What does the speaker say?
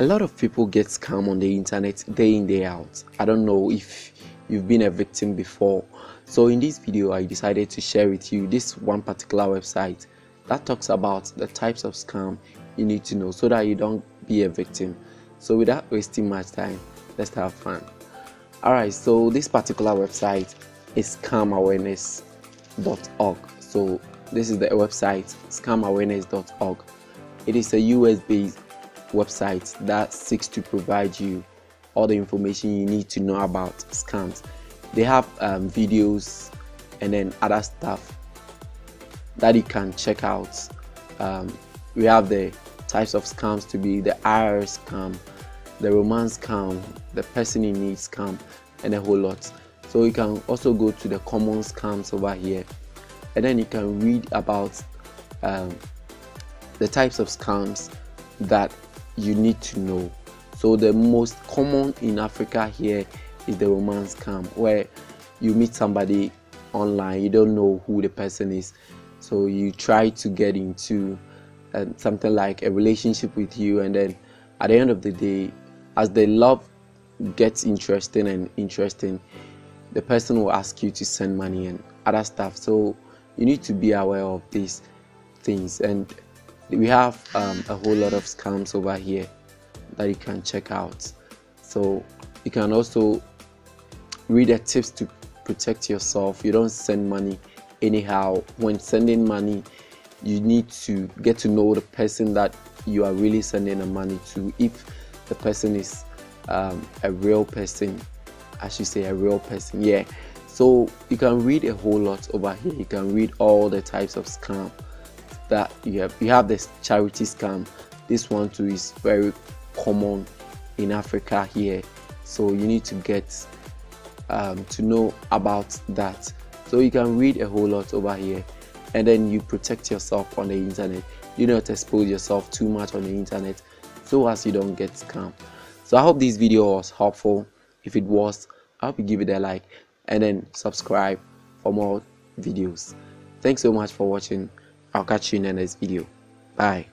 A lot of people get scammed on the internet day in day out. I don't know if you've been a victim before. So in this video I decided to share with you this one particular website that talks about the types of scam you need to know so that you don't be a victim. So without wasting much time, let's have fun. Alright, so this particular website is scamawareness.org. So this is the website scamawareness.org. It is a US based website that seeks to provide you all the information you need to know about scams. They have um, videos and then other stuff that you can check out. Um, we have the types of scams to be the IRS scam, the romance scam, the person in need scam, and a whole lot. So you can also go to the common scams over here, and then you can read about um, the types of scams that you need to know. So the most common in Africa here is the romance scam, where you meet somebody online, you don't know who the person is, so you try to get into uh, something like a relationship with you, and then at the end of the day, as the love gets interesting and interesting, the person will ask you to send money and other stuff. So you need to be aware of these things. And we have um, a whole lot of scams over here that you can check out. So you can also read the tips to protect yourself. You don't send money anyhow. When sending money you need to get to know the person that you are really sending the money to. If the person is um, a real person I should say a real person yeah so you can read a whole lot over here. You can read all the types of scam that you have. You have this charity scam. This one too is very common in africa here. So you need to get um, to know about that. So you can read a whole lot over here. And then you protect yourself on the internet. You don't expose yourself too much on the internet so as you don't get scammed. So i hope this video was helpful. If it was i hope you give it a like and then subscribe for more videos thanks so much for watching I'll catch you in the next video. Bye.